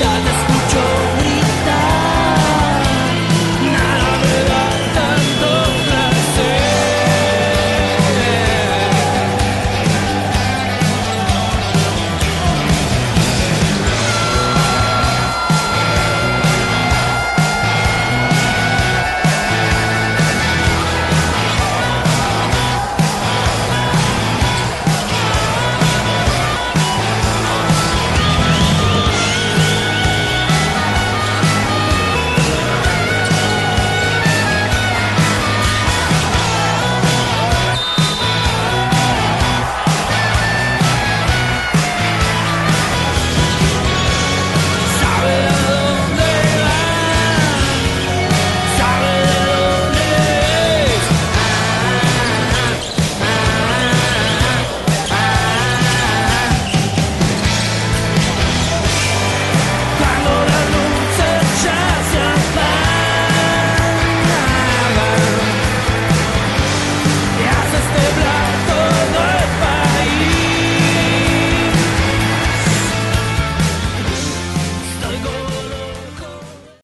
ya te escucho.